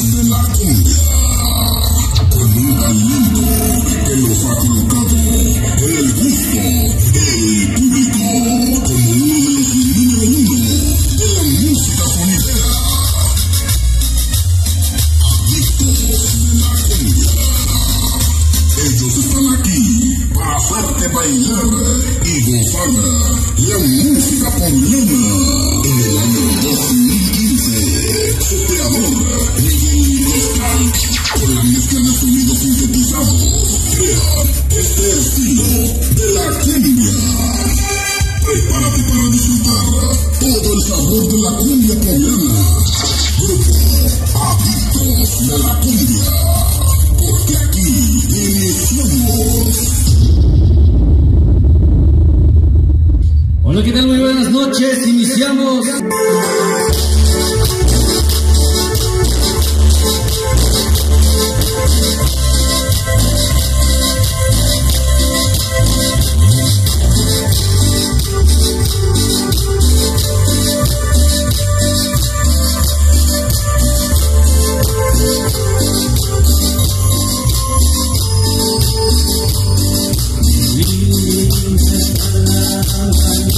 De la comida, con un alimento que nos ha colocado el gusto, el público, como uno de los número uno de la música sonidera. Adictos de la comida. Ellos están aquí para hacerte bailar y gozar la música por luna. Sabor de la cumbia poblana. Grupo Adictos de la Cumbia. Porque aquí iniciamos. Hola, ¿qué tal? Muy buenas noches. Iniciamos.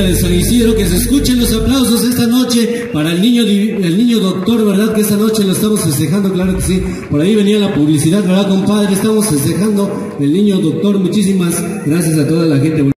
De San Isidro, que se escuchen los aplausos esta noche para el niño, el niño doctor, ¿verdad? Que esta noche lo estamos festejando, claro que sí. Por ahí venía la publicidad, ¿verdad, compadre? Estamos festejando el niño doctor. Muchísimas gracias a toda la gente.